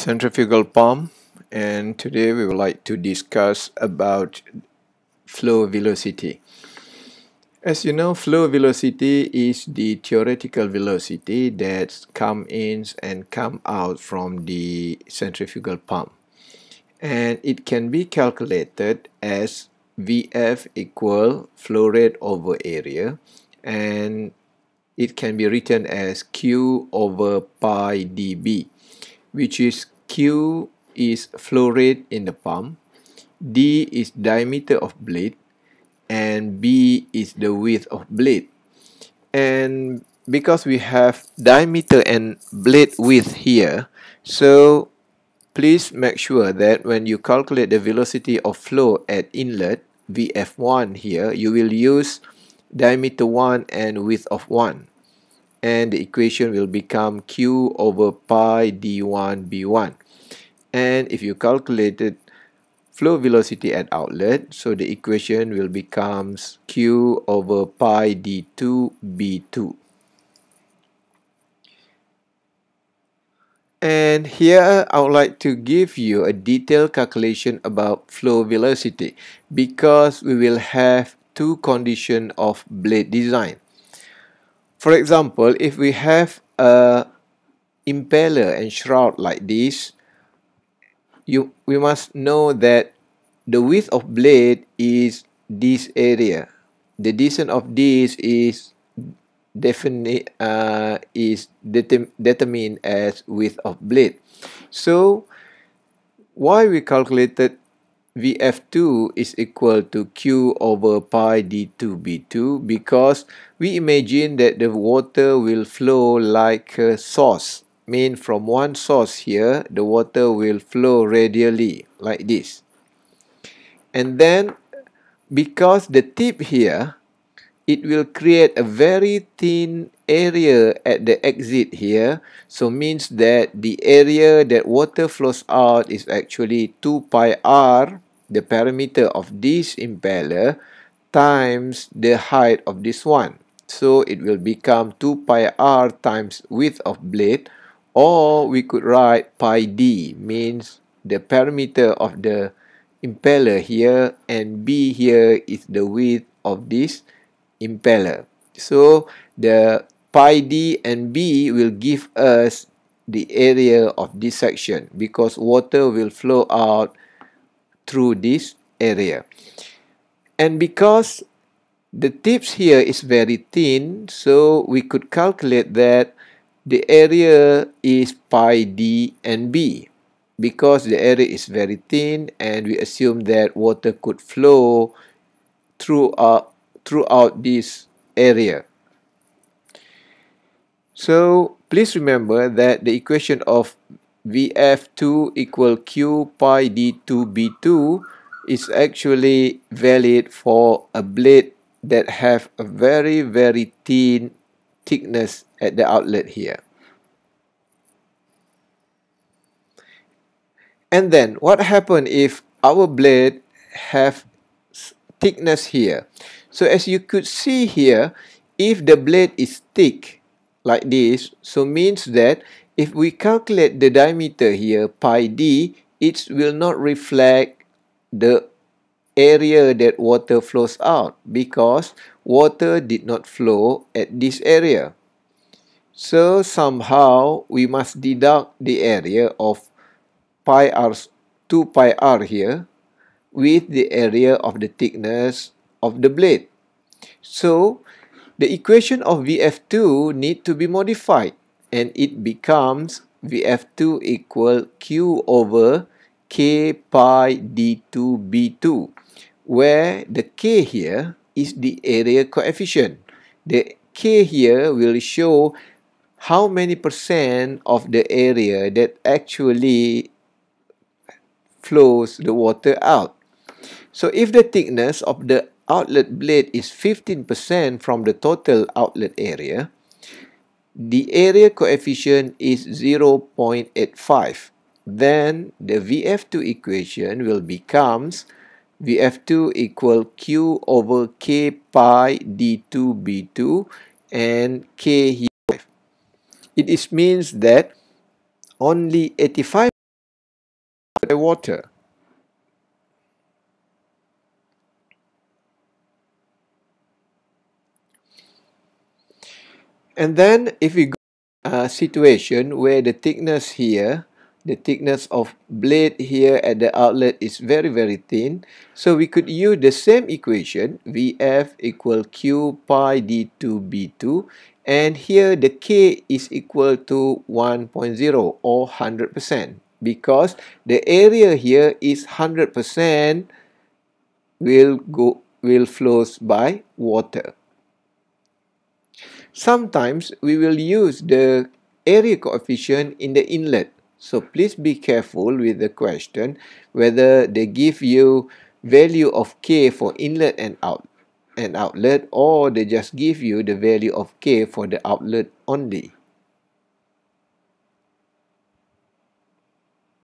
centrifugal pump and today we would like to discuss about flow velocity. As you know, flow velocity is the theoretical velocity that come in and come out from the centrifugal pump. And it can be calculated as Vf equal flow rate over area and it can be written as Q over pi dB which is Q is flow rate in the pump, D is diameter of blade, and B is the width of blade. And because we have diameter and blade width here, so please make sure that when you calculate the velocity of flow at inlet, VF1 here, you will use diameter 1 and width of 1 and the equation will become q over pi d1 b1 and if you calculated flow velocity at outlet so the equation will becomes q over pi d2 b2 and here I would like to give you a detailed calculation about flow velocity because we will have two conditions of blade design for example, if we have a impeller and shroud like this, you we must know that the width of blade is this area. The distance of this is definite uh, is determ determined as width of blade. So why we calculated Vf2 is equal to Q over pi d2b2 because we imagine that the water will flow like a source. Mean from one source here, the water will flow radially like this. And then because the tip here, it will create a very thin area at the exit here. So means that the area that water flows out is actually 2 pi r, the perimeter of this impeller, times the height of this one. So it will become 2 pi r times width of blade or we could write pi d means the perimeter of the impeller here and b here is the width of this impeller. So the pi d and b will give us the area of this section because water will flow out through this area. And because the tips here is very thin, so we could calculate that the area is pi d and b. Because the area is very thin and we assume that water could flow throughout, throughout this area. So please remember that the equation of Vf2 equal Q pi d2 b2 is actually valid for a blade that have a very very thin thickness at the outlet here. And then what happen if our blade have thickness here? So as you could see here, if the blade is thick like this, so means that if we calculate the diameter here, pi d, it will not reflect the area that water flows out because water did not flow at this area. So somehow we must deduct the area of pi r 2 pi r here with the area of the thickness of the blade. So the equation of Vf2 need to be modified and it becomes Vf2 equal Q over K pi D2 B2 where the K here is the area coefficient. The K here will show how many percent of the area that actually flows the water out. So if the thickness of the outlet blade is 15% from the total outlet area, the area coefficient is 0.85. Then the VF2 equation will becomes VF2 equal Q over K pi D2 B2 and K here. It is means that only 85 by water. And then if we go a situation where the thickness here, the thickness of blade here at the outlet is very, very thin. So we could use the same equation, Vf equal Q pi D2B2. And here the K is equal to 1.0 or 100% because the area here is 100% will go will flows by water. Sometimes we will use the area coefficient in the inlet. So please be careful with the question whether they give you value of K for inlet and out and outlet or they just give you the value of K for the outlet only.